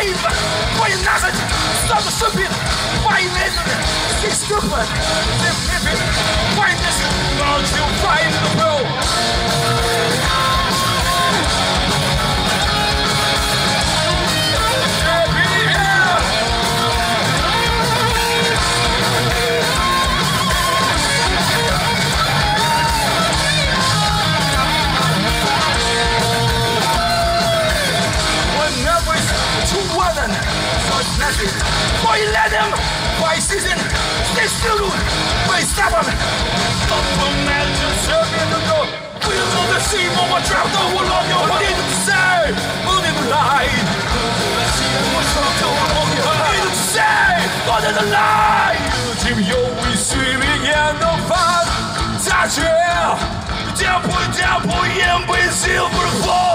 Save! Why you nothing? Stop the stupid! Why you ignorant? Stay stupid! Why this? You fight the world? so it's nothing. Boy, let them, boy, season, stay still, boy, stop them. Up from man, just serving the door. Wheels on the sea, mama, drop the wool on your What did you say? What did you lie? What's wrong, tell me what did you say? What did you lie? 只有为水面眼的饭，下雪，脚步脚步眼被 silver fall apple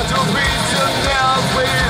Well, to be now with